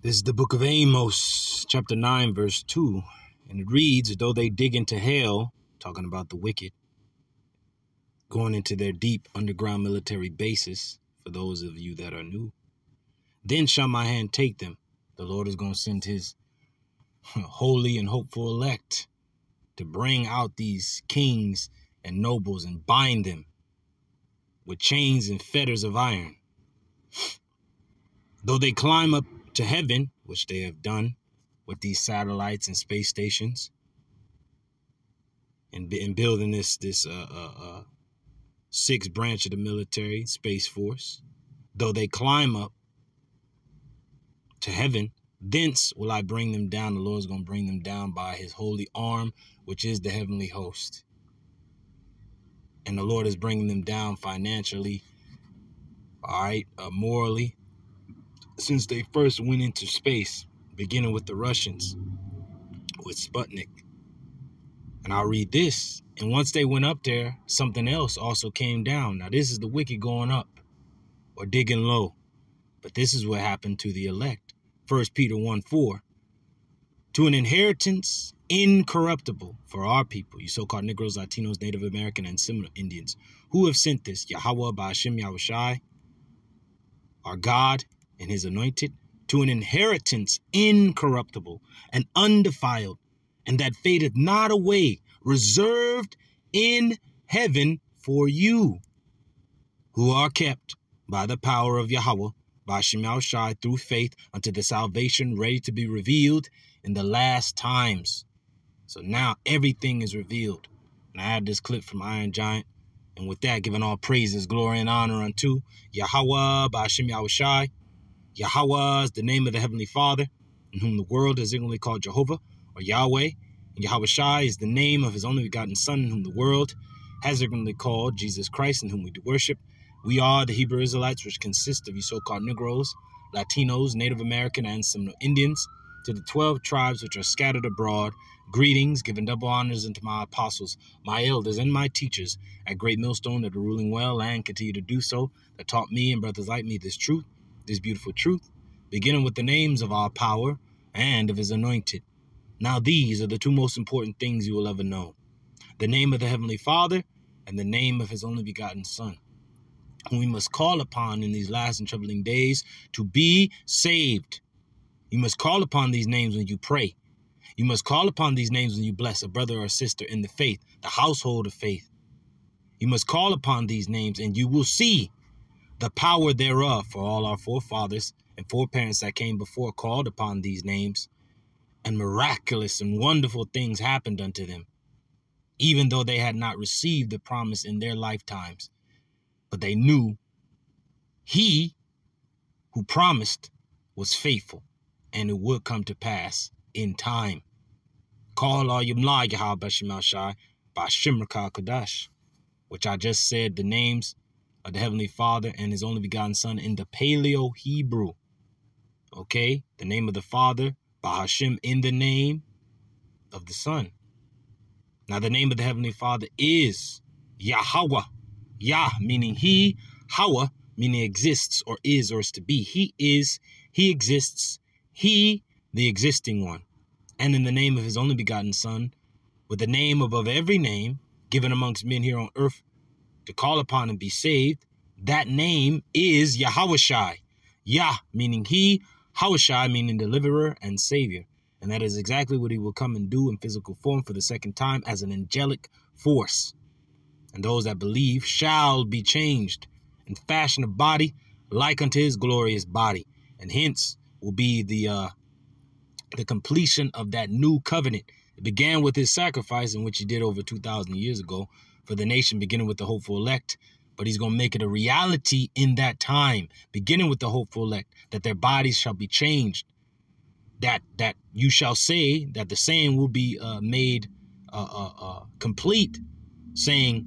This is the book of Amos, chapter 9, verse 2. And it reads, Though they dig into hell, talking about the wicked, going into their deep underground military bases, for those of you that are new, then shall my hand take them. The Lord is going to send his holy and hopeful elect to bring out these kings and nobles and bind them with chains and fetters of iron. Though they climb up to heaven, which they have done with these satellites and space stations, and, and building this this uh, uh, uh, sixth branch of the military space force, though they climb up to heaven, thence will I bring them down. The Lord's going to bring them down by His holy arm, which is the heavenly host. And the Lord is bringing them down financially, all right, uh, morally, since they first went into space, beginning with the Russians, with Sputnik. And I'll read this. And once they went up there, something else also came down. Now, this is the wicked going up or digging low. But this is what happened to the elect. 1 Peter 1 4. To an inheritance incorruptible for our people, you so called Negroes, Latinos, Native American, and similar Indians, who have sent this Yahweh by Hashem Yahushai, our God, and his anointed to an inheritance incorruptible and undefiled, and that fadeth not away, reserved in heaven for you, who are kept by the power of Yahweh, by Shemal Shai, through faith unto the salvation ready to be revealed in the last times. So now everything is revealed. And I had this clip from Iron Giant. And with that, giving all praises, glory, and honor unto Yahweh by Hashem Yahushai, Yahweh is the name of the Heavenly Father, in whom the world is ignorantly called Jehovah or Yahweh. And Yahweh Shai is the name of his only begotten Son, in whom the world has ignorantly called Jesus Christ, in whom we do worship. We are the Hebrew Israelites, which consist of you so called Negroes, Latinos, Native American, and some Indians, to the 12 tribes which are scattered abroad. Greetings, giving double honors unto my apostles, my elders, and my teachers at Great Millstone that are ruling well and continue to do so, that taught me and brothers like me this truth this beautiful truth, beginning with the names of our power and of his anointed. Now, these are the two most important things you will ever know the name of the Heavenly Father and the name of his only begotten Son, whom we must call upon in these last and troubling days to be saved. You must call upon these names when you pray. You must call upon these names when you bless a brother or sister in the faith, the household of faith. You must call upon these names and you will see the power thereof for all our forefathers and foreparents that came before called upon these names, and miraculous and wonderful things happened unto them, even though they had not received the promise in their lifetimes. But they knew he who promised was faithful, and it would come to pass in time. Call all Yimla Yahweh Shai by Shimrakah Kadash, which I just said the names of the Heavenly Father and His only begotten Son in the Paleo Hebrew. Okay? The name of the Father, Bahashim, in the name of the Son. Now, the name of the Heavenly Father is Yahweh. Yah, meaning He, Hawa, meaning exists or is or is to be. He is, He exists, He, the existing one. And in the name of His only begotten Son, with the name above every name given amongst men here on earth, to call upon and be saved, that name is Yahawashai. Yah meaning he, Hawashai meaning deliverer and savior. And that is exactly what he will come and do in physical form for the second time as an angelic force. And those that believe shall be changed and fashion a body like unto his glorious body. And hence will be the uh the completion of that new covenant. It began with his sacrifice in which he did over 2,000 years ago, for the nation, beginning with the hopeful elect. But he's going to make it a reality in that time, beginning with the hopeful elect, that their bodies shall be changed. That that you shall say that the saying will be uh, made uh, uh, uh complete, saying,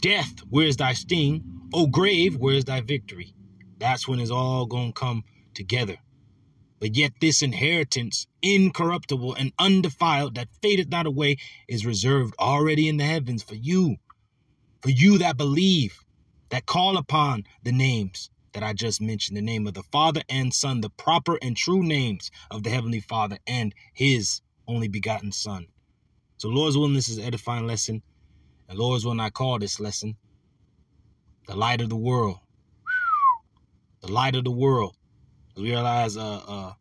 "Death, where's thy sting? O grave, where's thy victory?" That's when it's all going to come together. But yet this inheritance, incorruptible and undefiled, that fadeth not away, is reserved already in the heavens for you. For you that believe, that call upon the names, that I just mentioned, the name of the Father and Son, the proper and true names of the Heavenly Father and His only begotten Son. So, Lord's willing, this is edifying lesson. And Lord's willing, I call this lesson the light of the world. The light of the world. Realize uh, uh,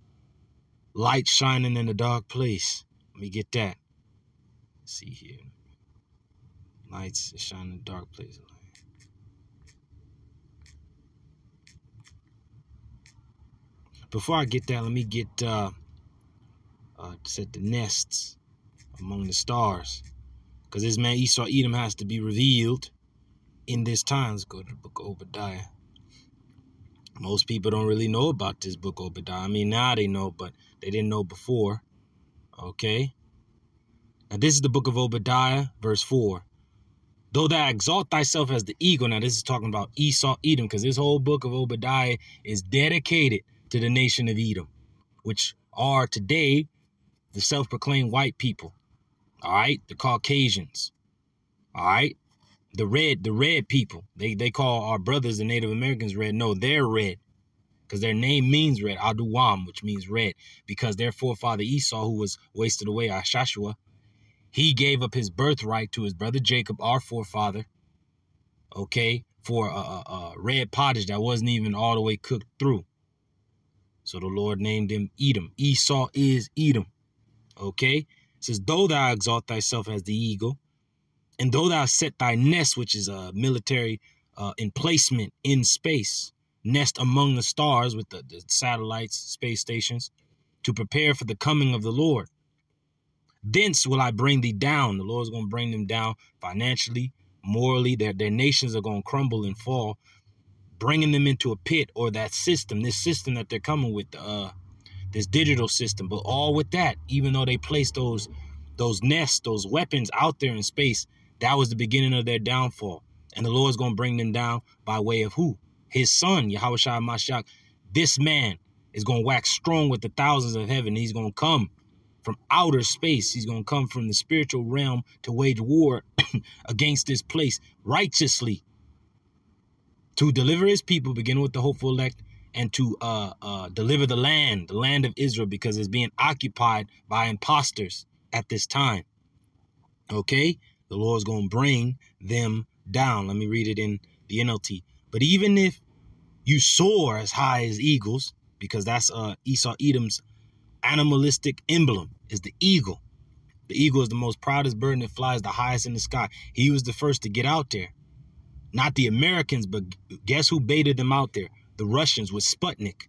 light shining in a dark place. Let me get that. Let's see here. Lights shining in a dark place. Before I get that, let me get uh, uh set the nests among the stars. Because this man Esau Edom has to be revealed in this time. Let's go to the book of Obadiah. Most people don't really know about this book Obadiah. I mean, now they know, but they didn't know before. Okay. Now, this is the book of Obadiah, verse 4. Though thou exalt thyself as the eagle, now this is talking about Esau, Edom, because this whole book of Obadiah is dedicated to the nation of Edom, which are today the self proclaimed white people. All right, the Caucasians. All right, the red, the red people. They they call our brothers, the Native Americans, red. No, they're red, because their name means red, Aduam, which means red, because their forefather Esau, who was wasted away, Ashashua, he gave up his birthright to his brother Jacob, our forefather. Okay, for a, a, a red pottage that wasn't even all the way cooked through. So the Lord named him Edom. Esau is Edom. Okay? It says, Though thou exalt thyself as the eagle, and though thou set thy nest, which is a military uh, emplacement in space, nest among the stars with the, the satellites, space stations, to prepare for the coming of the Lord. Thence will I bring thee down. The Lord's going to bring them down financially, morally. Their, their nations are going to crumble and fall, bringing them into a pit or that system, this system that they're coming with, uh, this digital system. But all with that, even though they place those those nests, those weapons out there in space, that was the beginning of their downfall. And the Lord's going to bring them down by way of who? His son, Yahweh Mashiach. This man is going to wax strong with the thousands of heaven. He's going to come from outer space. He's going to come from the spiritual realm to wage war against this place righteously to deliver his people, beginning with the hopeful elect, and to uh, uh, deliver the land, the land of Israel, because it's being occupied by imposters at this time. Okay? The Lord's going to bring them down. Let me read it in the NLT. But even if you soar as high as eagles, because that's uh, Esau Edom's animalistic emblem, is the eagle. The eagle is the most proudest bird that flies the highest in the sky. He was the first to get out there. Not the Americans, but guess who baited them out there? the Russians with Sputnik.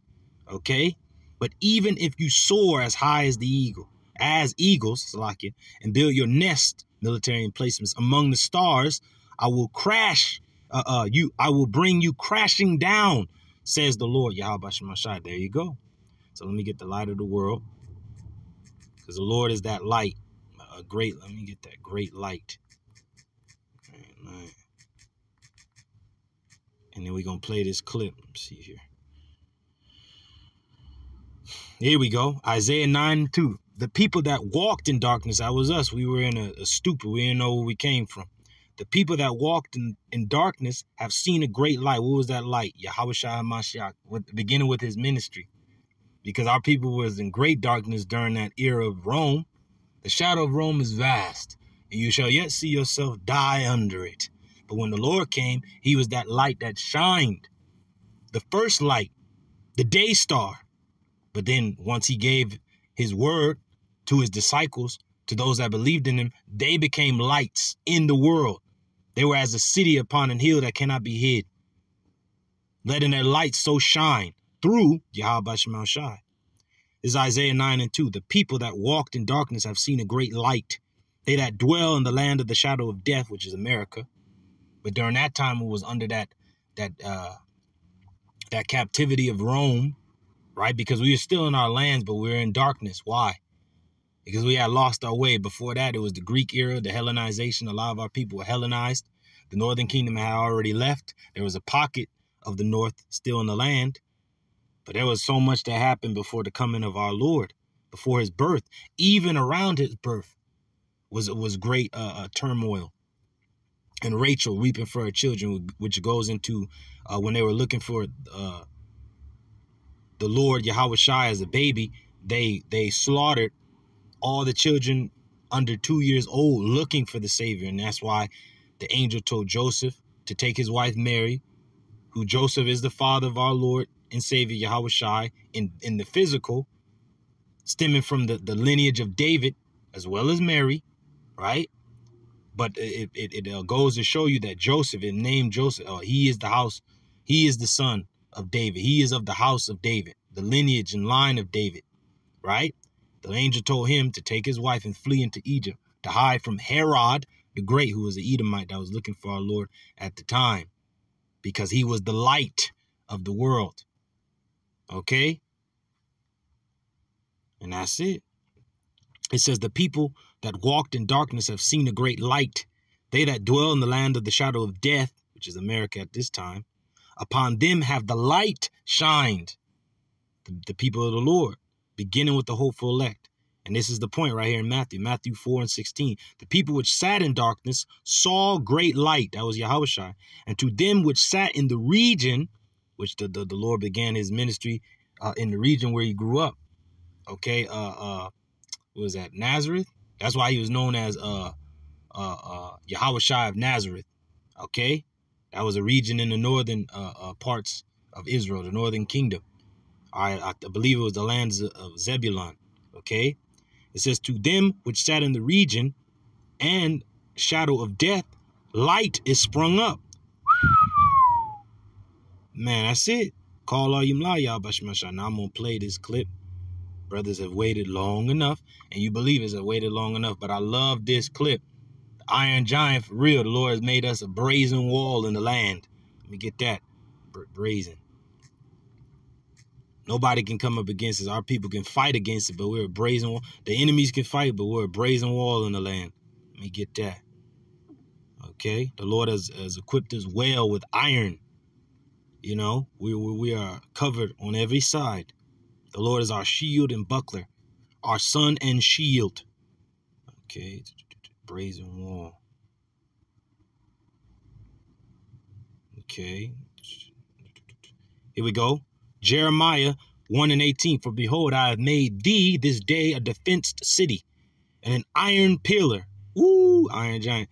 Okay? But even if you soar as high as the eagle, as eagles, Salakia, and build your nest, military emplacements among the stars, I will crash, uh, uh, you, I will bring you crashing down, says the Lord. Yahweh Shemashai. There you go. So let me get the light of the world. Because the Lord is that light. A great, let me get that great light. And then we're going to play this clip. Let's see here. Here we go. Isaiah 9 2. The people that walked in darkness, that was us. We were in a, a stupor. We didn't know where we came from. The people that walked in, in darkness have seen a great light. What was that light? Yahweh Mashiach, with, beginning with his ministry. Because our people was in great darkness during that era of Rome. The shadow of Rome is vast, and you shall yet see yourself die under it. But when the Lord came, he was that light that shined. The first light, the day star. But then once he gave his word to his disciples, to those that believed in him, they became lights in the world. They were as a city upon an hill that cannot be hid, letting their light so shine through Yahweh Shai. This is Isaiah 9 and 2. The people that walked in darkness have seen a great light. They that dwell in the land of the shadow of death, which is America, but during that time, it was under that that uh, that captivity of Rome, right? Because we were still in our lands, but we were in darkness. Why? Because we had lost our way. Before that, it was the Greek era, the Hellenization. A lot of our people were Hellenized. The northern kingdom had already left. There was a pocket of the north still in the land. But there was so much that happened before the coming of our Lord, before his birth. Even around his birth was was great uh, uh, turmoil and Rachel weeping for her children, which goes into uh, when they were looking for uh, the Lord Yahweh Shai as a baby, they they slaughtered all the children under two years old looking for the Savior, and that's why the angel told Joseph to take his wife Mary, who Joseph is the father of our Lord and Savior Yahweh Shai in in the physical, stemming from the the lineage of David as well as Mary, right? But it it, it uh, goes to show you that Joseph, it named Joseph, uh, he is the house, he is the son of David. He is of the house of David, the lineage and line of David, right? The angel told him to take his wife and flee into Egypt to hide from Herod the Great, who was an Edomite that was looking for our Lord at the time, because he was the light of the world. Okay? And that's it. It says, The people that walked in darkness have seen a great light. They that dwell in the land of the shadow of death, which is America at this time, upon them have the light shined. The, the people of the Lord, beginning with the hopeful elect. And this is the point right here in Matthew, Matthew 4 and 16. The people which sat in darkness saw great light. That was Yahweh And to them which sat in the region, which the, the, the Lord began his ministry uh, in the region where he grew up. Okay, uh, uh, what was that? Nazareth? That's why he was known as uh, uh, uh, of Nazareth. Okay, that was a region in the northern uh, uh, parts of Israel, the northern kingdom. I, I believe it was the lands of Zebulun. Okay, it says to them which sat in the region and shadow of death, light is sprung up. Man, that's it. Call all you y'all Now I'm gonna play this clip. Brothers have waited long enough, and you believers have waited long enough. But I love this clip. Iron Giant for real. The Lord has made us a brazen wall in the land. Let me get that. brazen. Nobody can come up against us. Our people can fight against it, but we're a brazen wall. The enemies can fight, but we're a brazen wall in the land. Let me get that. Okay. The Lord has, has equipped us well with iron you know, we, we are covered on every side. The Lord is our shield and buckler, our sun and shield. Okay, brazen wall. Okay. Here we go. Jeremiah 1 and 18. For behold, I have made thee this day a defenced city, and an iron pillar. Ooh, iron giant.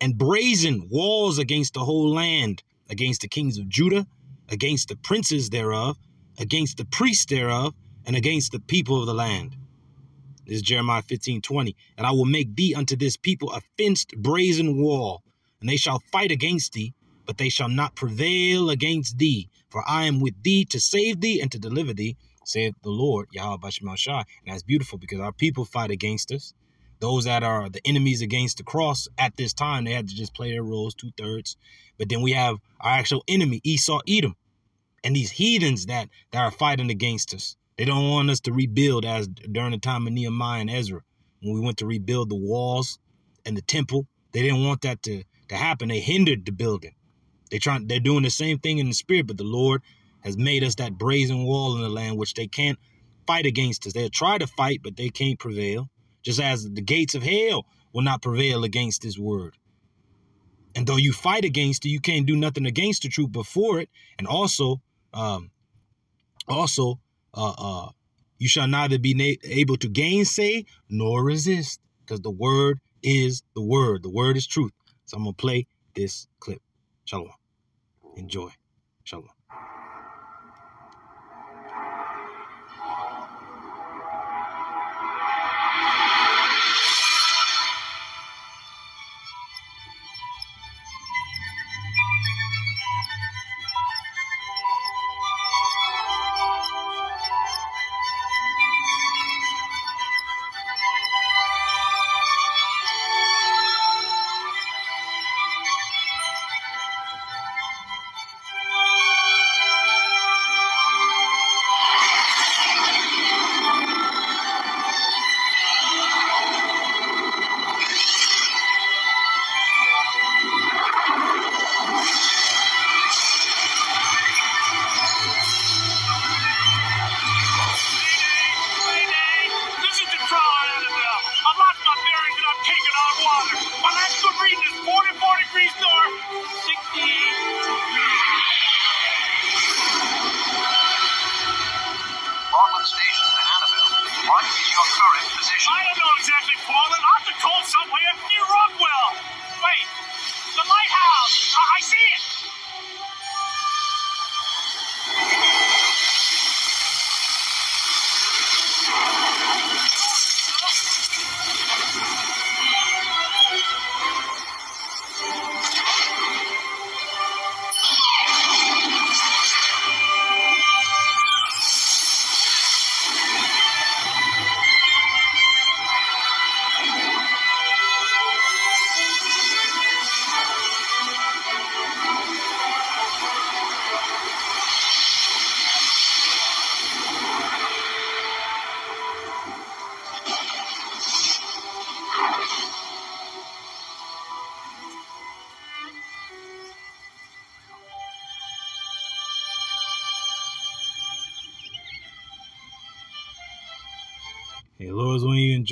And brazen walls against the whole land, against the kings of Judah against the princes thereof, against the priests thereof, and against the people of the land. This is Jeremiah 15 20. And I will make thee unto this people a fenced brazen wall, and they shall fight against thee, but they shall not prevail against thee. For I am with thee to save thee and to deliver thee, saith the Lord, Yahweh Bashmal Shai. And that's beautiful because our people fight against us. Those that are the enemies against the cross at this time, they had to just play their roles two thirds. But then we have our actual enemy, Esau Edom and these heathens that, that are fighting against us. They don't want us to rebuild as during the time of Nehemiah and Ezra when we went to rebuild the walls and the temple. They didn't want that to, to happen. They hindered the building. They try, they're doing the same thing in the spirit, but the Lord has made us that brazen wall in the land which they can't fight against us. They'll try to fight, but they can't prevail. Just as the gates of hell will not prevail against this word. And though you fight against it, you can't do nothing against the truth before it. And also, um, also, uh, uh, you shall neither be able to gainsay nor resist, because the word is the word. The word is truth. So I'm gonna play this clip. Shalom. Enjoy. Shalom.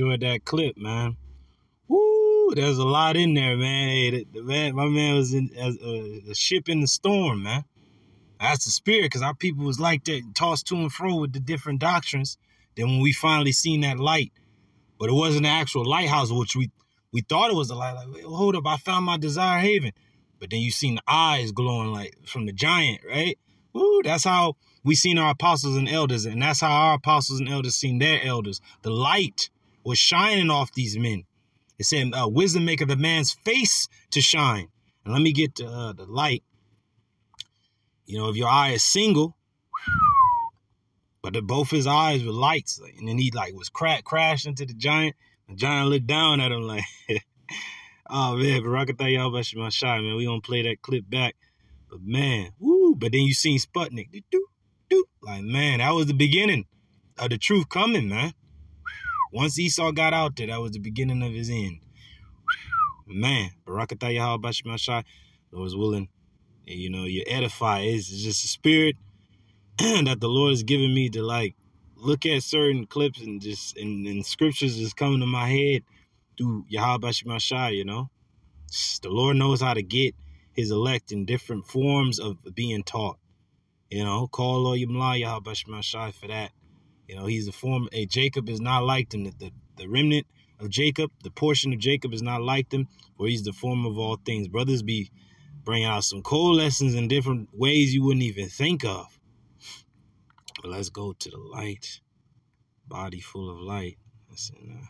Enjoyed that clip, man. Woo, there's a lot in there, man. Hey, the, the man, my man was in as a, a ship in the storm, man. That's the spirit, because our people was like that, tossed to and fro with the different doctrines. Then when we finally seen that light, but it wasn't the actual lighthouse, which we we thought it was a light. Like, hold up, I found my desire haven. But then you seen the eyes glowing like from the giant, right? Woo, that's how we seen our apostles and elders, and that's how our apostles and elders seen their elders. The light was shining off these men. It said, uh, "Wisdom maketh the man's face to shine." And let me get uh, the light. You know, if your eye is single, but the, both his eyes were lights, and then he like was crack crashed into the giant. The giant looked down at him like, "Oh man, Barakatah Yahweh Shai, man, we gonna play that clip back." But man, woo! But then you seen Sputnik, doo, doo. like man, that was the beginning of the truth coming, man. Once Esau got out there, that was the beginning of his end. Man, Barakatah Yahweh Shai, Lord is willing. And, you know, you edify. It's just a spirit that the Lord has given me to like look at certain clips and just and, and scriptures just coming to my head through Yahweh you know. The Lord knows how to get his elect in different forms of being taught. You know, call Lord Yamla Yahweh for that. You know, he's the form a Jacob is not like him. The, the, the remnant of Jacob, the portion of Jacob is not like them, for he's the form of all things. Brothers be bringing out some cool lessons in different ways you wouldn't even think of. But let's go to the light. Body full of light. That's in there.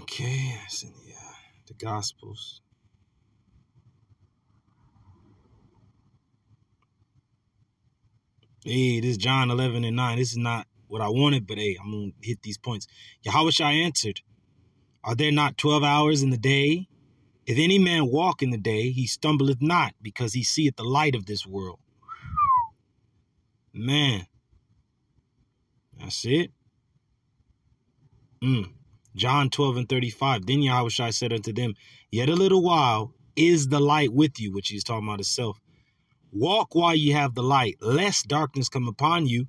Okay, that's in the, uh, the Gospels. Hey, this is John 11 and 9. This is not what I wanted, but hey, I'm going to hit these points. Yahweh answered, Are there not 12 hours in the day? If any man walk in the day, he stumbleth not, because he seeth the light of this world. Man. That's it. Mm. John 12 and 35. Then Yahweh said unto them, Yet a little while is the light with you, which he's talking about himself. Walk while ye have the light, lest darkness come upon you.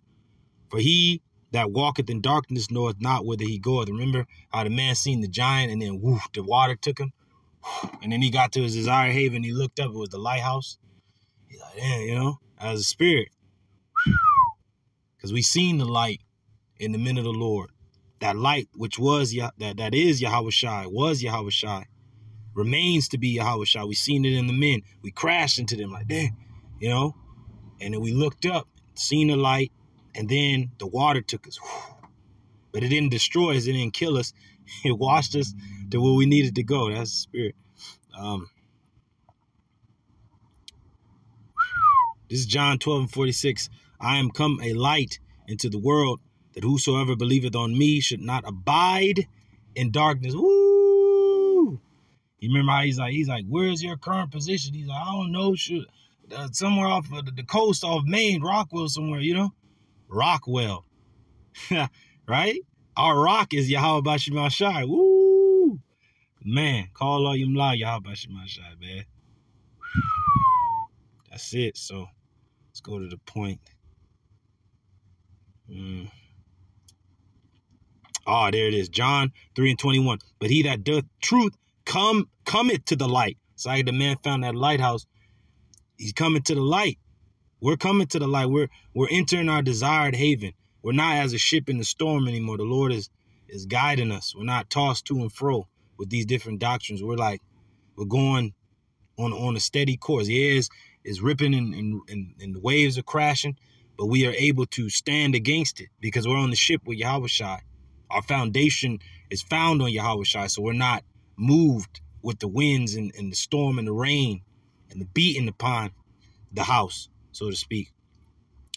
For he that walketh in darkness knoweth not whither he goeth. Remember how the man seen the giant and then woof, the water took him? And then he got to his desire haven. He looked up. It was the lighthouse. He's like, you know, as a spirit. Because we seen the light in the men of the Lord. That light, which was Yah that that is Yahweh Shai, was Yahweh Shai, remains to be Yahweh Shai. We seen it in the men. We crashed into them like, damn, you know. And then we looked up, seen the light, and then the water took us. But it didn't destroy us. It didn't kill us. It washed us to where we needed to go. That's the spirit. Um, this is John 12 and 46. I am come a light into the world that whosoever believeth on me should not abide in darkness. Woo! You remember how he's like, he's like, where's your current position? He's like, I don't know, should uh, somewhere off of the, coast off Maine, Rockwell somewhere, you know? Rockwell. right? Our rock is Yahweh Bashim Shai. Woo! Man, call all you lie, y'all about my man. That's it. So let's go to the point. Mm. Oh, there it is. John 3 and 21. But he that doth truth come cometh to the light. So like the man found that lighthouse. He's coming to the light. We're coming to the light. We're we're entering our desired haven. We're not as a ship in the storm anymore. The Lord is is guiding us. We're not tossed to and fro with these different doctrines. We're like, we're going on on a steady course. Yeah, it's, it's ripping and, and, and, and the waves are crashing, but we are able to stand against it because we're on the ship with Yahweh Shai. Our foundation is found on Yahweh Shai, so we're not moved with the winds and, and the storm and the rain and the beating upon the house, so to speak.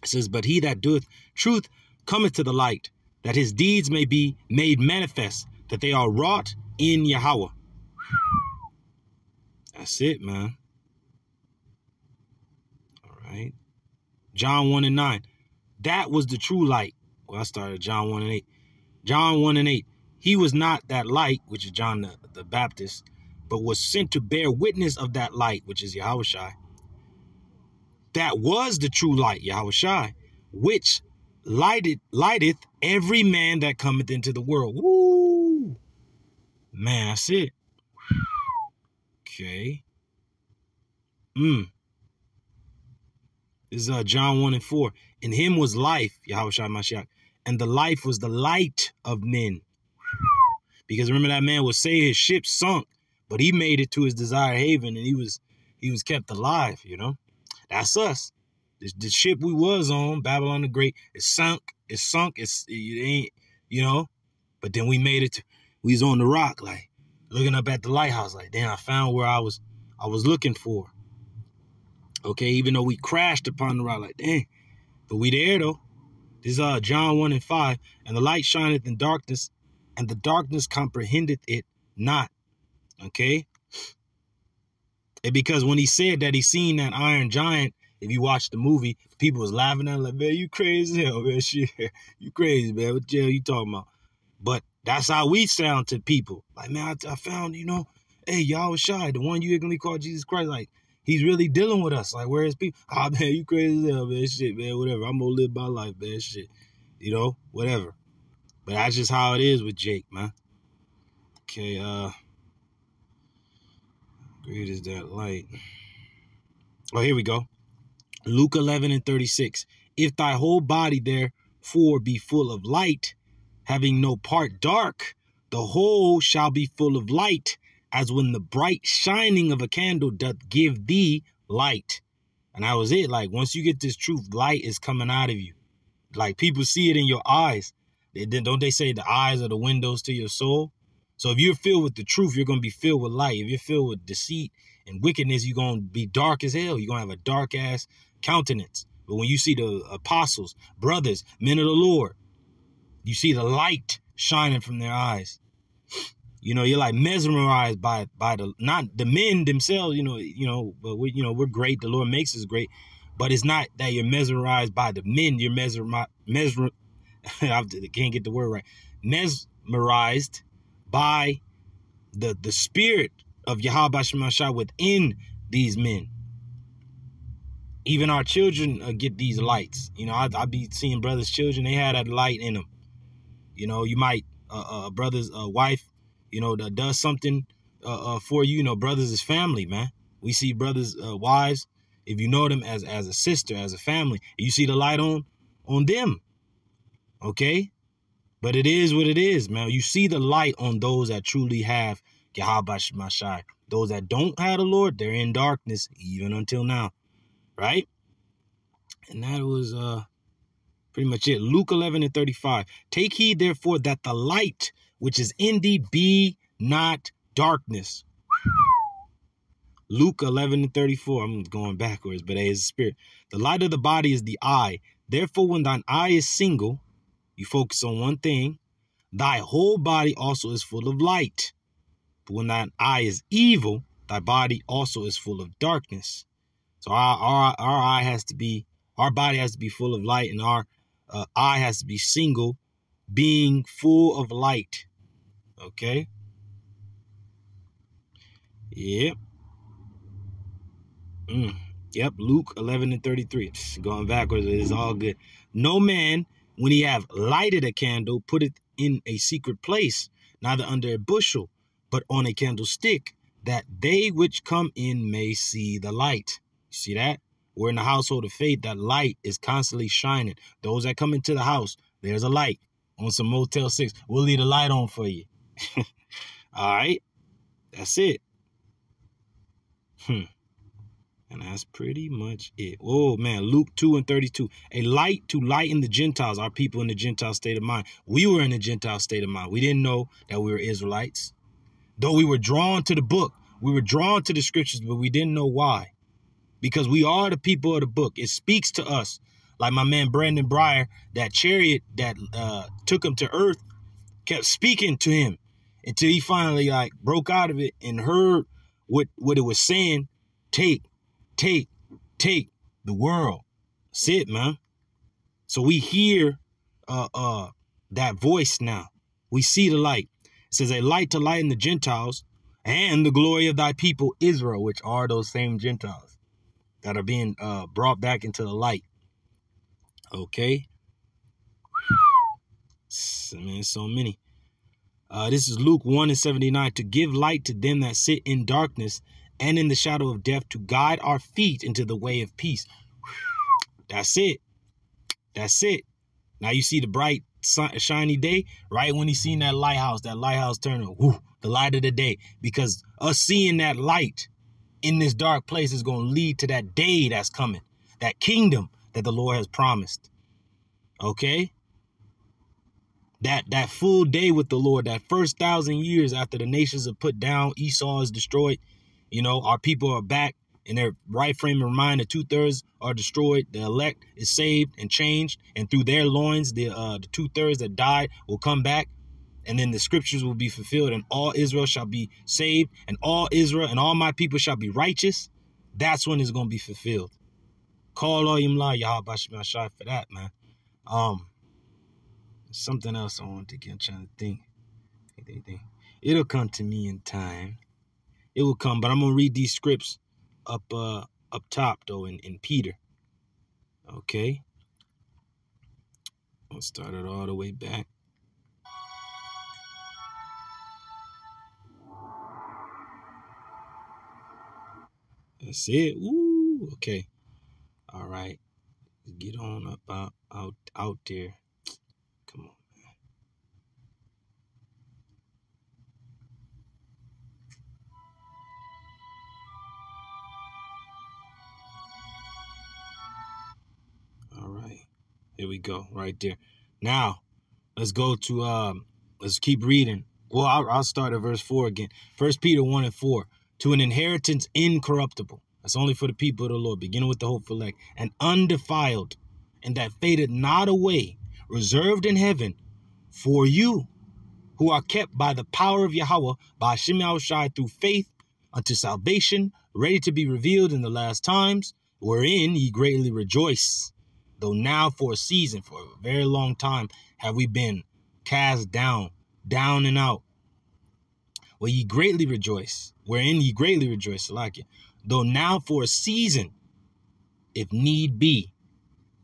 It says, But he that doeth truth cometh to the light, that his deeds may be made manifest, that they are wrought in Yahweh. That's it, man. All right. John 1 and 9. That was the true light. Well, I started John 1 and 8. John 1 and 8. He was not that light, which is John the, the Baptist, but was sent to bear witness of that light, which is Yahweh Shai. that was the true light, Yahushai, which lighted lighteth every man that cometh into the world. Woo! Man, that's it. Okay. Mm. This is uh, John 1 and 4. In him was life, Yahushua Mashiach, and the life was the light of men. Because remember that man was saying his ship sunk, but he made it to his desired haven and he was he was kept alive, you know. That's us. The, the ship we was on, Babylon the Great, it sunk, it sunk, it's it ain't, you know. But then we made it to, we was on the rock, like looking up at the lighthouse, like, damn, I found where I was I was looking for. Okay, even though we crashed upon the rock, like, dang, but we there though. This is uh John 1 and 5. And the light shineth in darkness, and the darkness comprehendeth it not. Okay. And because when he said that he seen that iron giant, if you watch the movie, people was laughing at him like, man, you crazy hell, man. Shit. You crazy, man. What the hell you talking about? But that's how we sound to people. Like, man, I, I found, you know, hey, y'all was shy. The one you ignorantly called Jesus Christ, like, he's really dealing with us. Like, where is people? Ah, man, you crazy hell, man. Shit, man, whatever. I'm gonna live my life, man. Shit. You know, whatever. But that's just how it is with Jake, man. Okay, uh great is that light. Oh, here we go. Luke 11 and 36. If thy whole body therefore be full of light, having no part dark, the whole shall be full of light, as when the bright shining of a candle doth give thee light. And that was it. Like once you get this truth, light is coming out of you. Like people see it in your eyes. Then don't they say the eyes are the windows to your soul? So if you're filled with the truth, you're gonna be filled with light. If you're filled with deceit and wickedness, you're gonna be dark as hell. You're gonna have a dark ass countenance. But when you see the apostles, brothers, men of the Lord, you see the light shining from their eyes. You know, you're like mesmerized by by the not the men themselves. You know, you know, but we, you know, we're great. The Lord makes us great, but it's not that you're mesmerized by the men. You're mesmerized. Mesmer, I can't get the word right. Mesmerized by the the spirit of Yahweh within these men. Even our children uh, get these lights. You know, I, I be seeing brothers' children, they had that light in them. You know, you might uh, uh brother's uh, wife, you know, that does something uh, uh, for you. You know, brothers is family, man. We see brothers' uh, wives. If you know them as as a sister, as a family, you see the light on on them. Okay, but it is what it is, man. You see the light on those that truly have Gehabash Mashai. Those that don't have the Lord, they're in darkness even until now. Right? And that was uh Pretty much it. Luke 11 and 35. Take heed, therefore, that the light which is in thee be not darkness. Luke 11 and 34. I'm going backwards, but it is a spirit. The light of the body is the eye. Therefore, when thine eye is single, you focus on one thing, thy whole body also is full of light. But when thine eye is evil, thy body also is full of darkness. So our, our, our eye has to be, our body has to be full of light, and our uh, eye has to be single, being full of light. Okay? Yep. Mm. Yep, Luke 11 and 33. Going backwards, it's all good. No man, when he have lighted a candle, put it in a secret place, neither under a bushel, but on a candlestick, that they which come in may see the light. You see that? We're in the household of faith. That light is constantly shining. Those that come into the house, there's a light on some Motel 6. We'll leave the light on for you. All right. That's it. Hmm. And that's pretty much it. Oh, man. Luke 2 and 32. A light to lighten the Gentiles, our people in the Gentile state of mind. We were in the Gentile state of mind. We didn't know that we were Israelites. Though we were drawn to the book, we were drawn to the scriptures, but we didn't know why because we are the people of the book. It speaks to us. Like my man Brandon Breyer, that chariot that uh, took him to earth kept speaking to him until he finally like broke out of it and heard what what it was saying. Take, take, take the world. Sit, man. So we hear uh uh that voice now. We see the light. It says a light to lighten the Gentiles and the glory of thy people Israel, which are those same Gentiles. that are being uh, brought back into the light. Okay. I mean, so many. Uh, this is Luke 1 and 79. To give light to them that sit in darkness and in the shadow of death, to guide our feet into the way of peace. That's it. That's it. Now you see the bright, shiny day, right when he's seen that lighthouse, that lighthouse turning, the light of the day. Because us seeing that light in this dark place is going to lead to that day that's coming, that kingdom that the Lord has promised. Okay? That that full day with the Lord, that first thousand years after the nations are put down, Esau is destroyed. You know, our people are back in their right frame of mind. The two thirds are destroyed. The elect is saved and changed, and through their loins, the uh, the two thirds that died will come back, and then the scriptures will be fulfilled, and all Israel shall be saved, and all Israel and all my people shall be righteous. That's when it's gonna be fulfilled. Call all you yim la Yahweh shot for that, man. Um, something else I want to get. I'm trying to think. It'll come to me in time. It will come, but I'm gonna read these scripts up uh up top though in, in Peter. Okay. I'll start it all the way back. That's it. Woo. Okay. All right. Get on up out out out there. Here we go. Right there. Now, let's go to um let's keep reading. Well, I'll, I'll start at verse 4 again. First Peter 1 and 4 to an inheritance incorruptible. That's only for the people of the Lord, beginning with the hope hopeful elect, and undefiled, and that faded not away, reserved in heaven for you, who are kept by the power of Yahweh, by Hashem Shai through faith unto salvation, ready to be revealed in the last times, wherein ye greatly rejoice. Though now for a season, for a very long time, have we been cast down, down and out. Well, ye greatly rejoice, wherein ye greatly rejoice, like it. Though now for a season, if need be,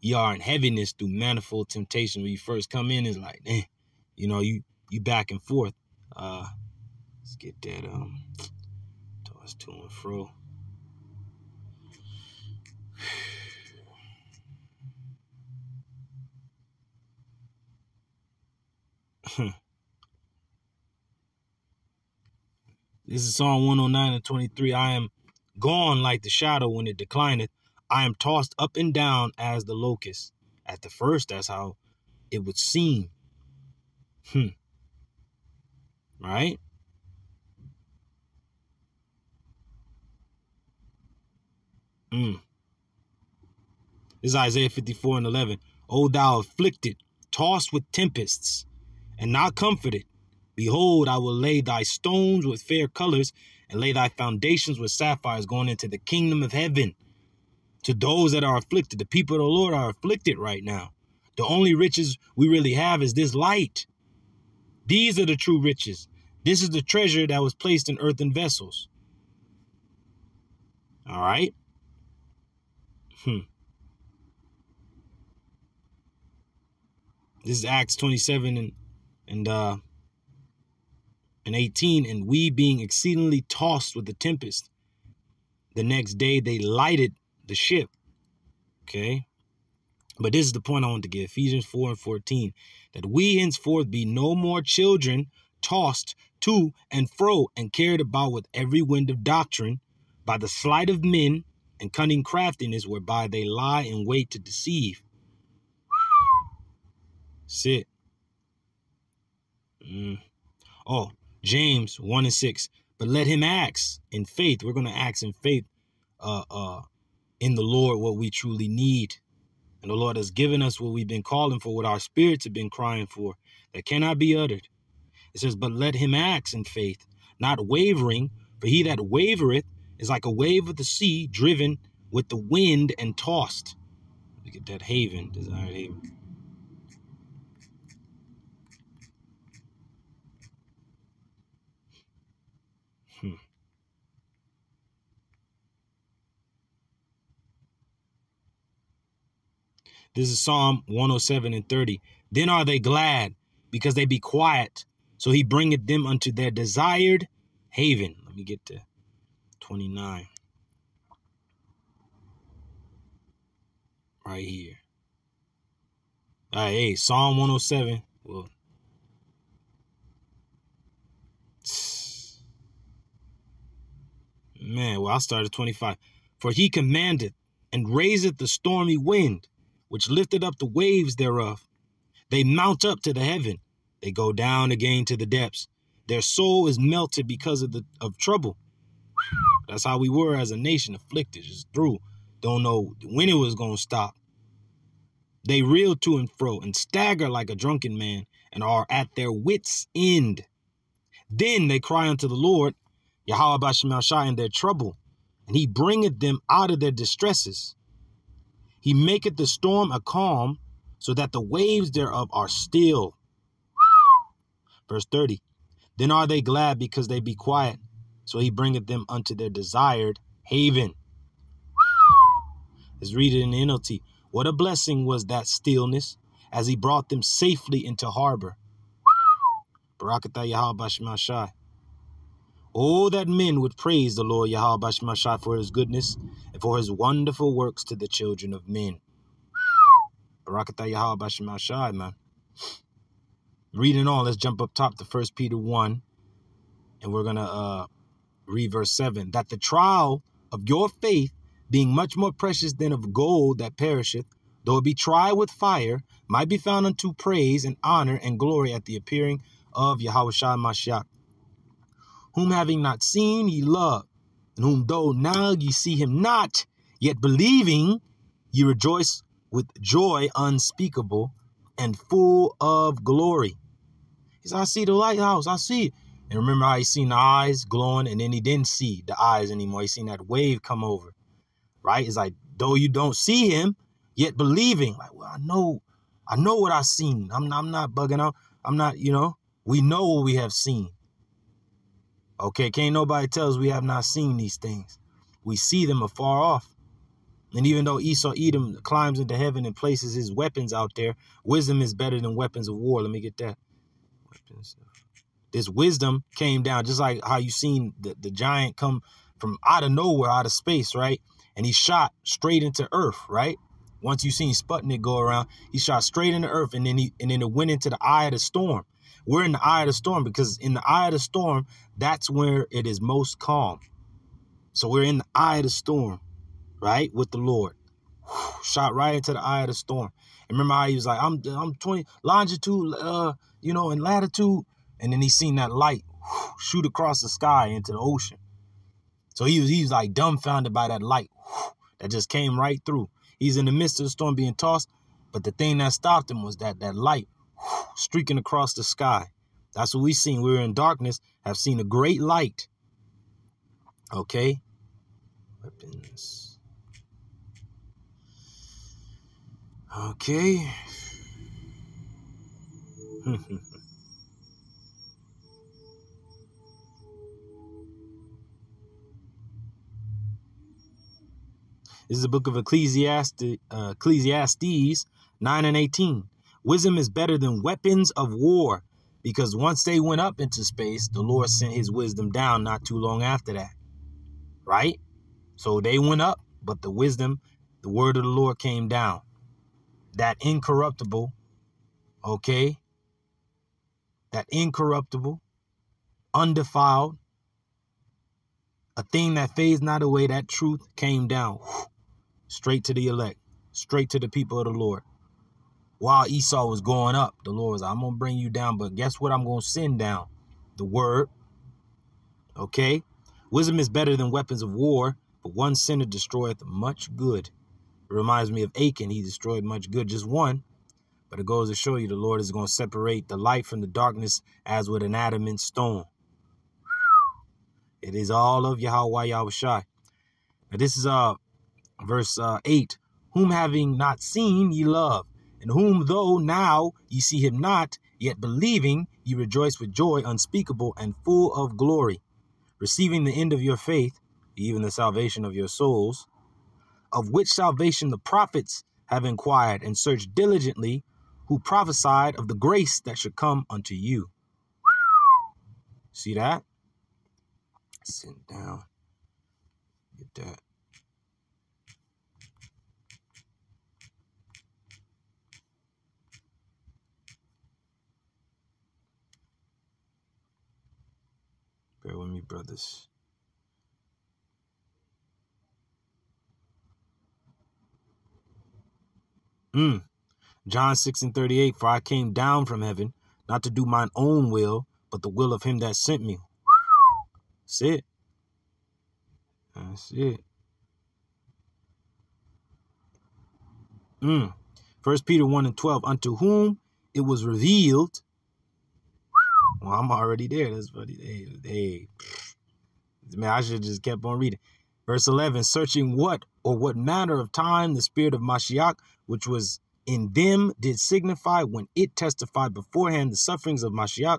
ye are in heaviness through manifold temptation. When you first come in, is like, eh, you know, you you back and forth. Uh let's get that um toss to and fro. This is Psalm 109 and 23. I am gone like the shadow when it declineth. I am tossed up and down as the locust. At the first, that's how it would seem. Hmm. Right? Hmm. This is Isaiah 54 and 11. O thou afflicted, tossed with tempests, and not comforted. Behold, I will lay thy stones with fair colors and lay thy foundations with sapphires going into the kingdom of heaven. To those that are afflicted, the people of the Lord are afflicted right now. The only riches we really have is this light. These are the true riches. This is the treasure that was placed in earthen vessels. All right. Hmm. This is Acts 27 and and uh and 18 and we being exceedingly tossed with the tempest. The next day they lighted the ship okay? But this is the point i want to get ephesians 4 and 14 that we henceforth be no more children tossed to and fro and carried about with every wind of doctrine by the sleight of men and cunning craftiness whereby they lie in wait to deceive. Sit mm. oh James 1 and 6. But let him ask in faith. We're going to ask in faith uh, uh, in the Lord what we truly need. And the Lord has given us what we've been calling for, what our spirits have been crying for, that cannot be uttered. It says, But let him ask in faith, not wavering, for he that wavereth is like a wave of the sea driven with the wind and tossed. Look at that haven, desired haven. This is Psalm 107 and 30. Then are they glad because they be quiet. So he bringeth them unto their desired haven. Let me get to 29. Right here. All right, hey, Psalm 107. Well, man, well, I started 25. For he commanded and raiseth the stormy wind, which lifted up the waves thereof. They mount up to the heaven, they go down again to the depths. Their soul is melted because of the of trouble. That's how we were as a nation, afflicted, just through. Don't know when it was gonna stop. They reel to and fro and stagger like a drunken man and are at their wits' end. Then they cry unto the Lord, Yahweh Bashim in their trouble, and he bringeth them out of their distresses. He maketh the storm a calm, so that the waves thereof are still. Verse 30. Then are they glad because they be quiet, so he bringeth them unto their desired haven. Let's read it in the NLT. What a blessing was that stillness as he brought them safely into harbor. Barakatah Yahweh. Oh, that men would praise the Lord Yahweh Shai for his goodness and for his wonderful works to the children of men. Barakatah Yahweh Shai, man. Reading on, let's jump up top to First Peter 1, and we're going to uh, read verse 7. That the trial of your faith, being much more precious than of gold that perisheth, though it be tried with fire, might be found unto praise and honor and glory at the appearing of Yahweh Mashiach, whom having not seen ye love, and whom though now ye see him not, yet believing ye rejoice with joy unspeakable and full of glory. He said, I see the lighthouse, I see it. And remember how he seen the eyes glowing, and then he didn't see the eyes anymore. He seen that wave come over. Right? It's like, though you don't see him, yet believing. Like, well, I know, I know what I seen. I'm, I'm not bugging out. I'm not, you know, we know what we have seen. Okay, can't nobody tell us we have not seen these things. We see them afar off. And even though Esau Edom climbs into heaven and places his weapons out there, wisdom is better than weapons of war. Let me get that. This wisdom came down just like how you seen the, the giant come from out of nowhere, out of space, right? And he shot straight into earth, right? Once you seen Sputnik go around, he shot straight into earth and then he and then it went into the eye of the storm. We're in the eye of the storm because in the eye of the storm, that's where it is most calm. So we're in the eye of the storm, right? With the Lord. Shot right into the eye of the storm. And remember how he was like, I'm I'm 20 longitude, uh, you know, and latitude. And then he seen that light shoot across the sky into the ocean. So he was he was like dumbfounded by that light that just came right through. He's in the midst of the storm being tossed, but the thing that stopped him was that that light streaking across the sky. That's what we've seen. We were in darkness, have seen a great light. Okay. Weapons. Okay. This is the book of Ecclesiastes, uh, Ecclesiastes 9 and 18. Wisdom is better than weapons of war because once they went up into space, the Lord sent his wisdom down not too long after that. Right? So they went up, but the wisdom, the word of the Lord came down. That incorruptible, okay? That incorruptible, undefiled, a thing that fades not away, that truth came down straight to the elect, straight to the people of the Lord. While Esau was going up, the Lord was, I'm going to bring you down, but guess what I'm going to send down? The word. Okay? Wisdom is better than weapons of war, but one sinner destroyeth much good. It reminds me of Achan. He destroyed much good, just one. But it goes to show you the Lord is going to separate the light from the darkness as with an adamant stone. It is all of Yahweh Yahweh Shai. Now this is uh verse uh, 8 whom having not seen ye love and whom though now ye see him not yet believing ye rejoice with joy unspeakable and full of glory receiving the end of your faith even the salvation of your souls of which salvation the prophets have inquired and searched diligently, who prophesied of the grace that should come unto you. See that? Sit down. Get that. Bear with me, brothers. Mm. John 6 and 38, for I came down from heaven, not to do mine own will, but the will of him that sent me. That's it. That's it. Mm. First Peter 1 and 12, unto whom it was revealed well, I'm already there. That's funny. Hey, hey. Man, I should just kept on reading. Verse 11, searching what or what manner of time the spirit of Mashiach, which was in them, did signify when it testified beforehand the sufferings of Mashiach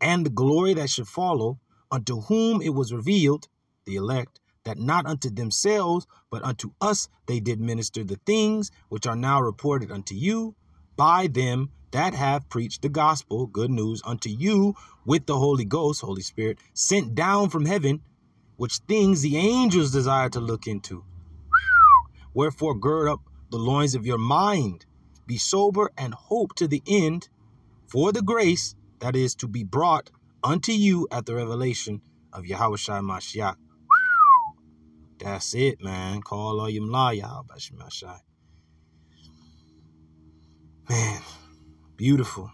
and the glory that should follow, unto whom it was revealed, the elect, that not unto themselves, but unto us they did minister the things which are now reported unto you by them that have preached the gospel, good news, unto you with the Holy Ghost, Holy Spirit, sent down from heaven, which things the angels desire to look into. Wherefore, gird up the loins of your mind, be sober, and hope to the end for the grace that is to be brought unto you at the revelation of Yahweh Shai Mashiach. That's it, man. Call all your Yahweh Shai. Man, beautiful.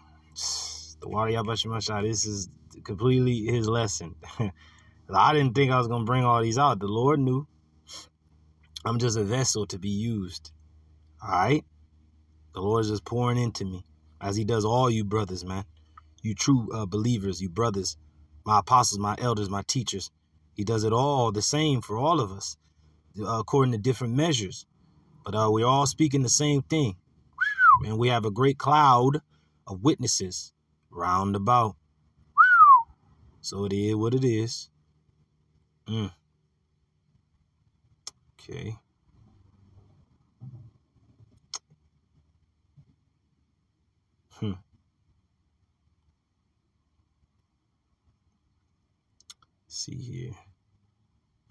The water Yabashimashah, this is completely his lesson. I didn't think I was going to bring all these out. The Lord knew. I'm just a vessel to be used. All right? The Lord is just pouring into me as he does all you brothers, man. You true uh, believers, you brothers, my apostles, my elders, my teachers. He does it all the same for all of us uh, according to different measures. But uh, we're all speaking the same thing and we have a great cloud of witnesses round about. So it is what it is. Mm. Okay. Hmm. see here.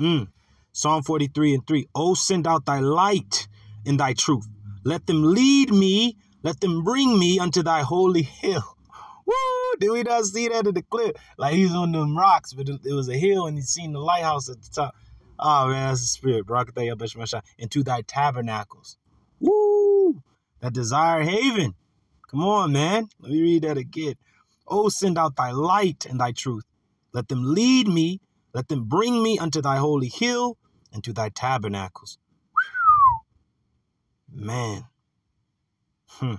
Mm. Psalm 43 and 3. Oh, send out thy light and thy truth let them lead me, let them bring me unto thy holy hill. Woo! Did we not see that in the clip? Like he's on them rocks, but it was a hill and he's seen the lighthouse at the top. Oh man, that's the spirit. Into thy tabernacles. Woo! That desire haven. Come on, man. Let me read that again. Oh, send out thy light and thy truth. Let them lead me. Let them bring me unto thy holy hill and to thy tabernacles. Man. Hmm.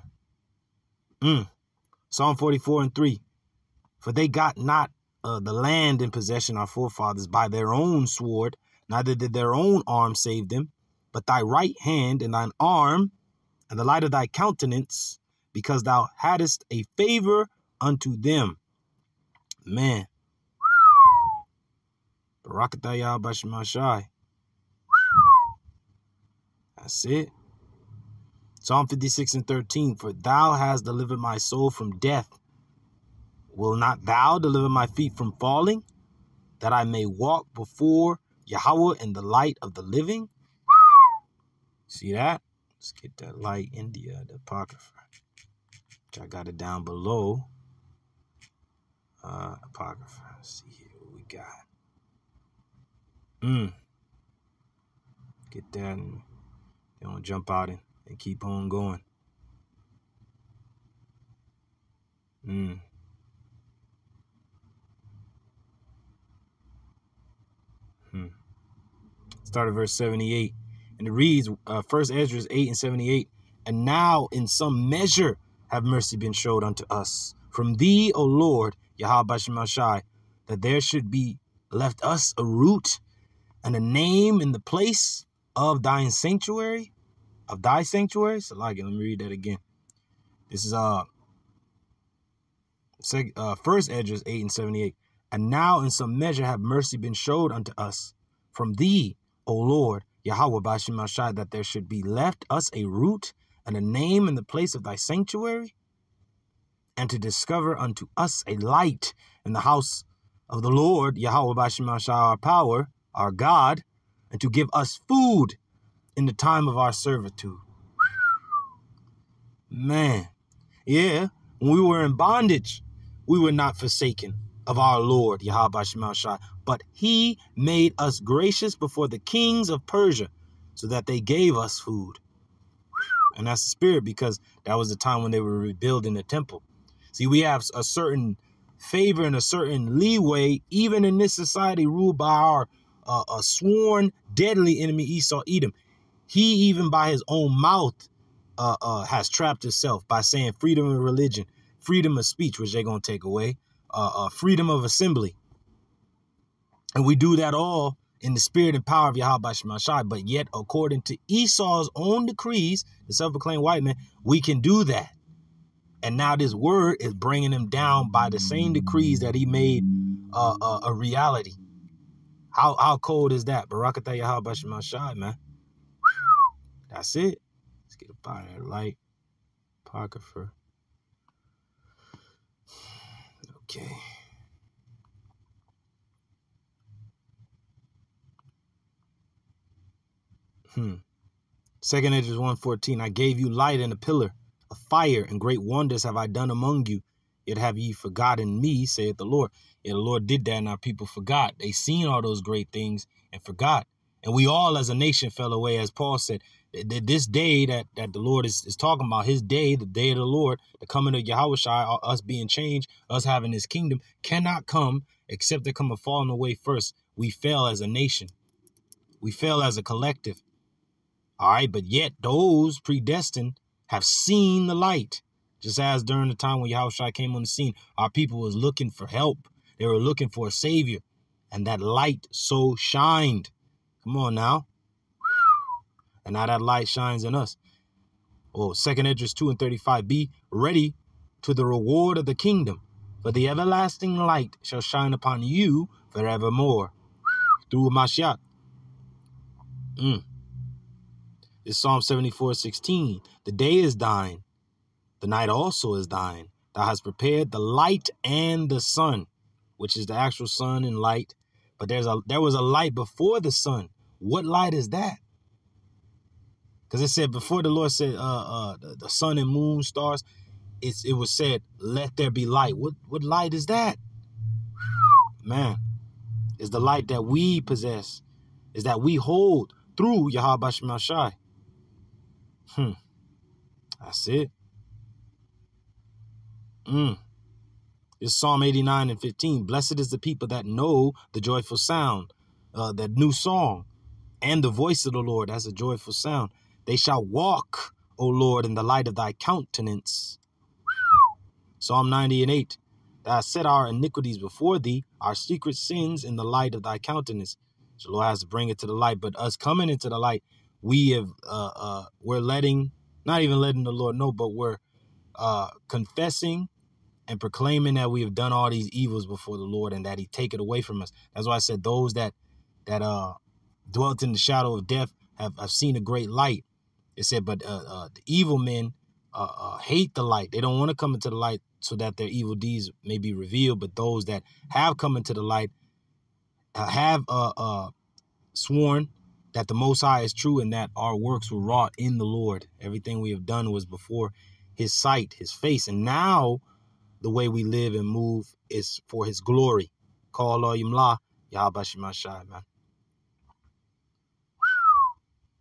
Mm. Psalm 44 and 3. For they got not uh, the land in possession, our forefathers, by their own sword, neither did their own arm save them, but thy right hand and thine arm, and the light of thy countenance, because thou hadst a favor unto them. Man. That's it. Psalm 56 and 13, For thou hast delivered my soul from death. Will not thou deliver my feet from falling, that I may walk before Yahweh in the light of the living? See that? Let's get that light India, the Apocrypha. Which I got it down below. Uh, Apocrypha. Let's see here what we got. Mm. Get that and don't jump out and and keep on going. Mm. Hmm. Start at verse 78. And it reads, uh, First Ezra 8 and 78. And now in some measure have mercy been showed unto us. From thee, O Lord, Yahweh that there should be left us a root and a name in the place of thine sanctuary of thy sanctuary. So like it. Let me read that again. This is uh, sec, uh first Esdras 8 and 78. And now in some measure have mercy been showed unto us from thee, O Lord, Yahweh Bashimashai, that there should be left us a root and a name in the place of thy sanctuary, and to discover unto us a light in the house of the Lord, Yahweh Bashimasha, our power, our God, and to give us food in the time of our servitude. Man, yeah, when we were in bondage, we were not forsaken of our Lord, Yahweh Shemashai, but he made us gracious before the kings of Persia so that they gave us food. And that's the spirit because that was the time when they were rebuilding the temple. See, we have a certain favor and a certain leeway, even in this society ruled by our uh, a sworn deadly enemy, Esau Edom. He, even by his own mouth, uh, uh, has trapped himself by saying freedom of religion, freedom of speech, which they're going to take away, uh, uh, freedom of assembly. And we do that all in the spirit and power of Yahweh Shemashai. But yet, according to Esau's own decrees, the self-proclaimed white man, we can do that. And now this word is bringing him down by the same decrees that he made uh, uh, a reality. How how cold is that? Barakatah Yahweh Shemashai, man. That's it. Let's get a out of light. Apocrypha. Okay. Hmm. Second Esdras 114. I gave you light and a pillar, a fire, and great wonders have I done among you. Yet have ye forgotten me, saith the Lord. Yeah, the Lord did that, and our people forgot. They seen all those great things and forgot. And we all as a nation fell away, as Paul said. This day that, that the Lord is, is talking about, his day, the day of the Lord, the coming of Yahweh Shai, uh, us being changed, us having his kingdom, cannot come except there come a falling away first. We fell as a nation. We fell as a collective. All right, but yet those predestined have seen the light. Just as during the time when Yahweh came on the scene, our people was looking for help. They were looking for a savior. And that light so shined. Come on now. And now that light shines in us. Oh, second Esdras 2 and 35. Be ready to the reward of the kingdom. For the everlasting light shall shine upon you forevermore. Through Mashiach. Mm. It's Psalm 74, 16. The day is thine. The night also is thine. Thou hast prepared the light and the sun, which is the actual sun and light. But there's a there was a light before the sun. What light is that? Because it said before the Lord said uh uh the, the sun and moon, stars, it's it was said, let there be light. What what light is that? Man, is the light that we possess, is that we hold through Yahweh Shai. Hmm. That's it. Mm. It's Psalm 89 and 15. Blessed is the people that know the joyful sound, uh, that new song, and the voice of the Lord. That's a joyful sound. They shall walk, O Lord, in the light of thy countenance. Psalm 90 and 8. That set our iniquities before thee, our secret sins in the light of thy countenance. So the Lord has to bring it to the light. But us coming into the light, we have uh uh we're letting not even letting the Lord know, but we're uh confessing and proclaiming that we have done all these evils before the Lord and that he take it away from us. That's why I said those that that uh dwelt in the shadow of death have, have seen a great light. It said, but uh, uh the evil men uh, uh hate the light. They don't want to come into the light so that their evil deeds may be revealed. But those that have come into the light uh, have uh sworn that the Most High is true and that our works were wrought in the Lord. Everything we have done was before his sight, his face. And now the way we live and move is for his glory. Call all Yimla, Yahabashimashai, man.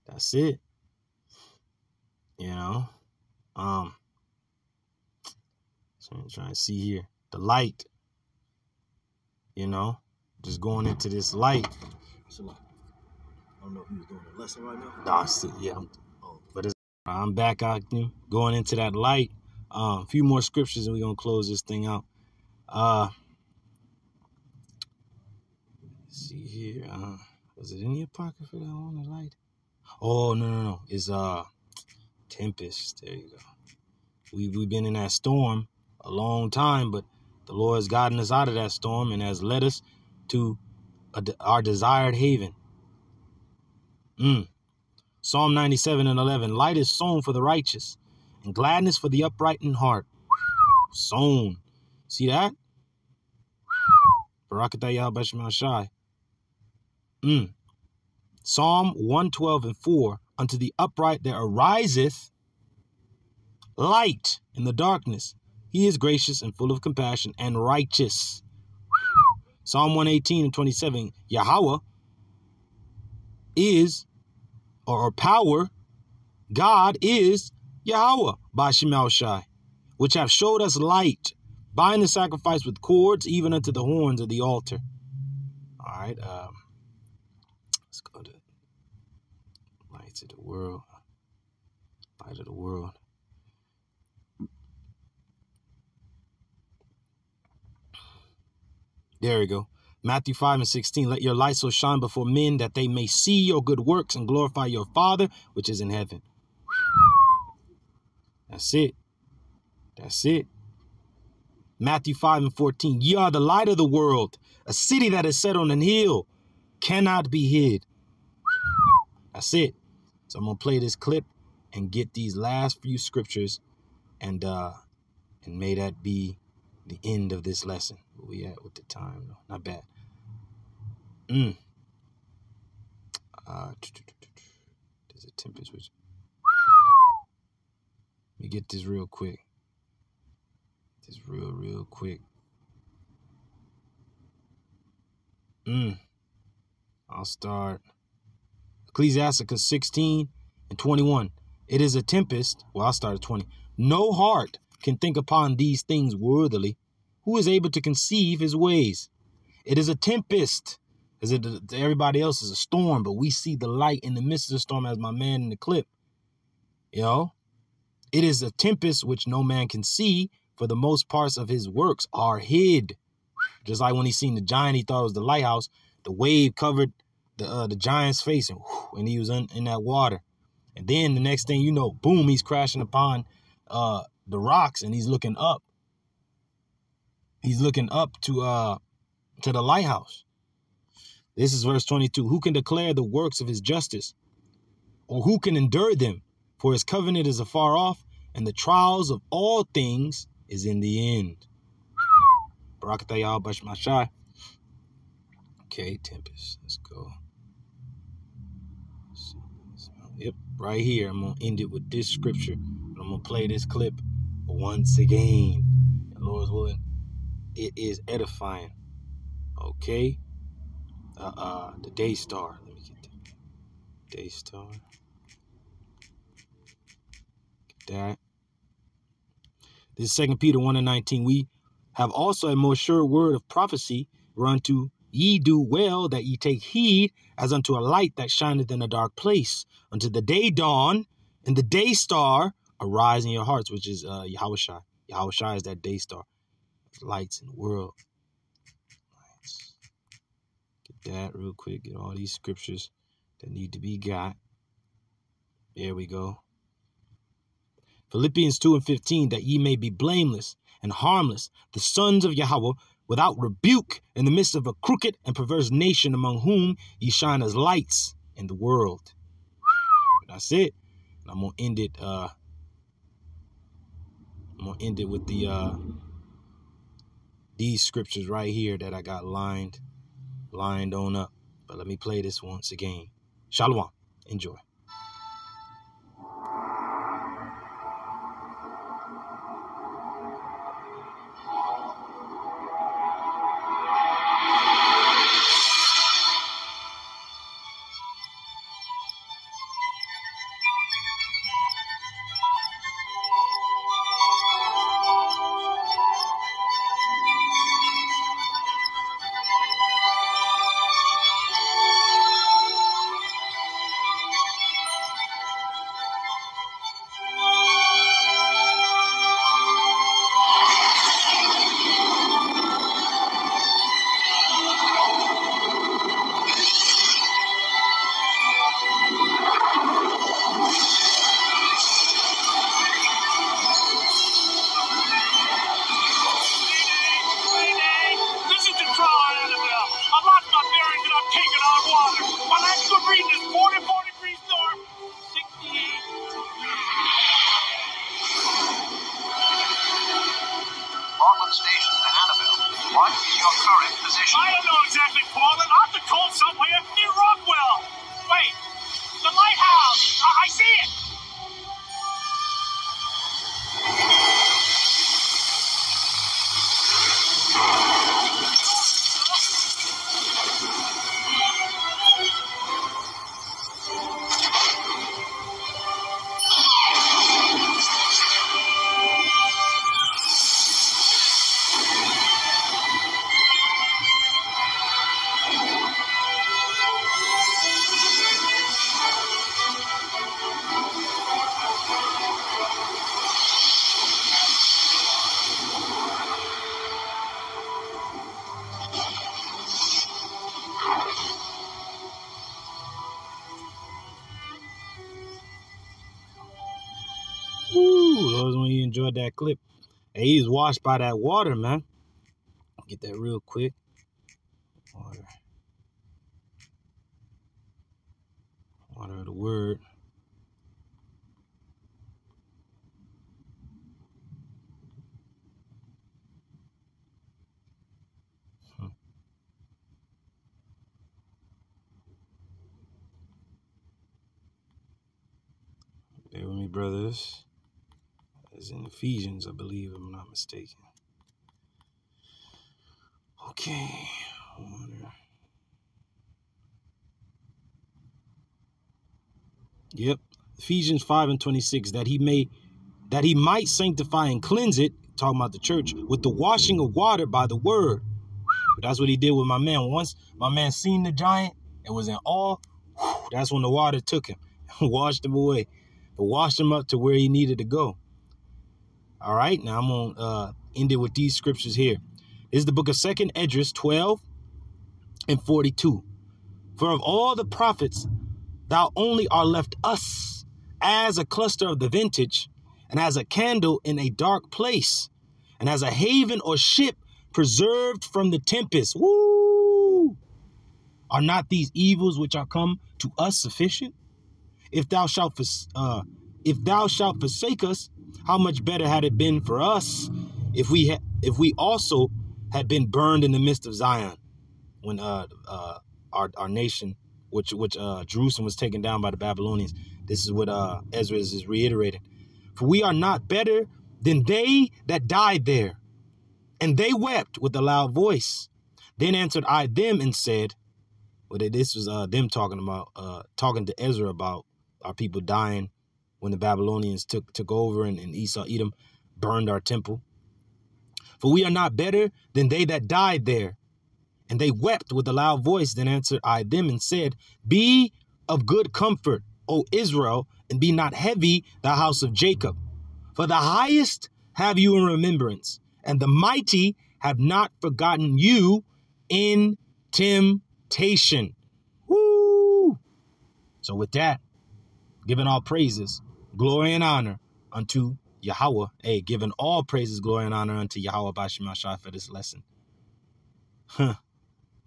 That's it. You know? Um so I'm trying to see here. The light. You know, just going into this light. I don't know if he was doing a lesson right now. Nah, still, yeah. Oh. But it's, I'm back out going into that light. Um, a few more scriptures and we're gonna close this thing out. Uh see here. Uh, was it in the apocrypha that one the light? Oh no no no. It's uh tempest. There you go. We we've been in that storm a long time, but the Lord has gotten us out of that storm and has led us to a, our desired haven. Mm. Psalm 97 and 11. Light is sown for the righteous, and gladness for the upright in heart. Sown. See that? Barakatayah Mm. Psalm 112 and 4. Unto the upright there ariseth light in the darkness. He is gracious and full of compassion and righteous. Psalm 118 and 27. Yahweh is, or, or power, God is Yahweh by Shemal Shai, which have showed us light. Bind the sacrifice with cords, even unto the horns of the altar. All right. Um, let's go to lights of the world. Uh, light of the world. There we go. Matthew 5 and 16. Let your light so shine before men that they may see your good works and glorify your Father which is in heaven. That's it. That's it. Matthew 5 and 14. Ye are the light of the world. A city that is set on an hill cannot be hid. That's it. So I'm gonna play this clip and get these last few scriptures and uh and may that be the end of this lesson. Where we at with the time? No, not bad. Mm. Uh, there's a tempest. Let me get this real quick. This real, real quick. Mm. I'll start. Ecclesiasticus 16 and 21. It is a tempest. Well, I'll start at 20. No heart can think upon these things worthily. Who is able to conceive his ways? It is a tempest as it everybody else is a storm, but we see the light in the midst of the storm as my man in the clip. You know, it is a tempest which no man can see, for the most parts of his works are hid. Just like when he seen the giant, he thought it was the lighthouse. The wave covered the uh, the giant's face, and, whew, and he was in, in that water. And then the next thing you know, boom, he's crashing upon uh, the rocks, and he's looking up. He's looking up to uh to the lighthouse. This is verse 22. Who can declare the works of his justice? Or who can endure them? For his covenant is afar off, and the trials of all things is in the end. Okay, Tempest. Let's go. Yep, right here. I'm gonna end it with this scripture. I'm gonna play this clip once again. And Lord's willing, it is edifying. Okay uh, uh, the Daystar. Let me get the Daystar. Get that. This is Second Peter 1 and 19. We have also a more sure word of prophecy, whereunto ye do well that ye take heed as unto a light that shineth in a dark place, unto the day dawn and the day star arise in your hearts, which is uh Yahweh Shai. Yahweh Shai is that day star. Lights in the world Get that real quick. Get all these scriptures that need to be got. There we go. Philippians 2 and 15, that ye may be blameless and harmless, the sons of Yahweh, without rebuke in the midst of a crooked and perverse nation among whom ye shine as lights in the world. That's it. I'm gonna end it. Uh, I'm gonna end it with the uh, these scriptures right here that I got lined lined on up. But let me play this once again. Shalom. Enjoy. That clip. Hey, he's washed by that water, man. Get that real quick. Water. Water of the word. Bear with me, brothers. As in Ephesians, I believe, if I'm not mistaken. Okay. Yep. Ephesians 5 and 26, that he may that he might sanctify and cleanse it, talking about the church, with the washing of water by the word. That's what he did with my man. Once my man seen the giant and was in awe, that's when the water took him and washed him away. But washed him up to where he needed to go. All right, now I'm gonna uh, end it with these scriptures here. This is the book of Second Esdras 12 and 42. For of all the prophets, thou only are left us as a cluster of the vintage, and as a candle in a dark place, and as a haven or ship preserved from the tempest. Woo! Are not these evils which are come to us sufficient? If thou shalt uh, if thou shalt forsake us, how much better had it been for us if we had if we also had been burned in the midst of Zion when uh, uh, our our nation, which which uh, Jerusalem was taken down by the Babylonians. This is what uh, Ezra is reiterating. For we are not better than they that died there. And they wept with a loud voice. Then answered I them and said, well, this was uh, them talking about uh, talking to Ezra about our people dying when the Babylonians took took over and, and Esau Edom burned our temple. For we are not better than they that died there. And they wept with a loud voice. Then answered I them and said, Be of good comfort, O Israel, and be not heavy, the house of Jacob. For the highest have you in remembrance, and the mighty have not forgotten you in temptation. Woo! So with that, giving all praises glory and honor unto Yahweh. Hey, giving all praises, glory, and honor unto Yahweh Bashimashah for this lesson. Huh.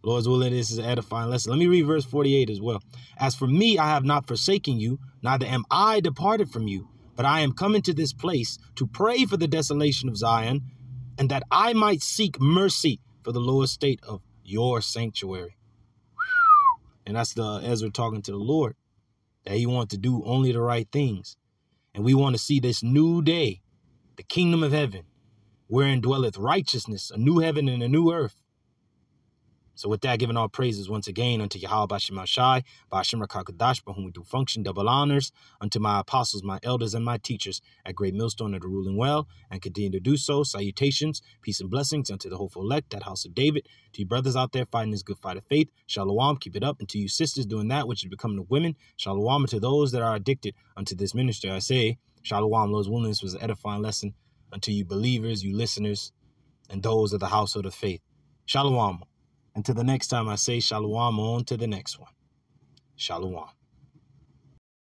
Lord's willing, this is an edifying lesson. Let me read verse 48 as well. As for me, I have not forsaken you, neither am I departed from you, but I am coming to this place to pray for the desolation of Zion, and that I might seek mercy for the lower state of your sanctuary. And that's the Ezra talking to the Lord, that he wanted to do only the right things. And we want to see this new day, the kingdom of heaven, wherein dwelleth righteousness, a new heaven and a new earth. So with that, giving all praises once again unto Yahweh Bashim Shai, Bashim Rakakadash, by whom we do function, double honors unto my apostles, my elders, and my teachers at Great Millstone of the ruling well, and continue to do so. Salutations, peace and blessings unto the hopeful elect, that house of David, to you brothers out there fighting this good fight of faith. Shalom, keep it up. And to you sisters doing that which is becoming the women. Shalom, and to those that are addicted unto this ministry, I say, Shalom, Lord's willingness was an edifying lesson unto you believers, you listeners, and those of the household of faith. Shalom. Until the next time I say shalom on to the next one. Shalom.